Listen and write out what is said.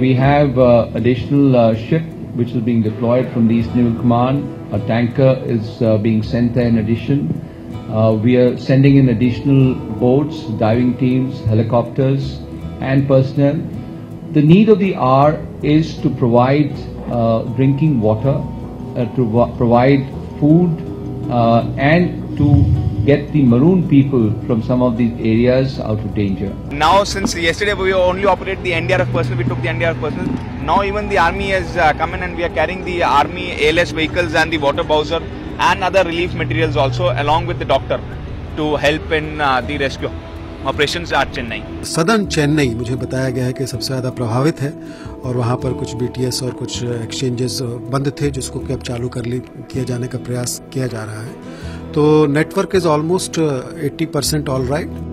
we have uh, additional uh, ship which is being deployed from the East Naval Command. A tanker is uh, being sent there in addition. Uh, we are sending in additional boats, diving teams, helicopters, and personnel. The need of the hour is to provide uh, drinking water, uh, to provide food, and to get the maroon people from some of these areas out of danger. Now, since yesterday we only operate the NDRF personnel, we took the NDRF personnel. Now, even the army has uh, come in and we are carrying the army ALS vehicles and the water bowser and other relief materials also, along with the doctor, to help in uh, the rescue operations at Chennai. सदन चेन्नई मुझे बताया गया है कि सबसे ज़्यादा प्रभावित है और वहाँ पर कुछ बीटीएस और कुछ एक्सचेंजेस बंद थे जिसको कि अब चालू कर ली किया जाने का प्रयास किया जा रहा है तो network is almost 80 percent all right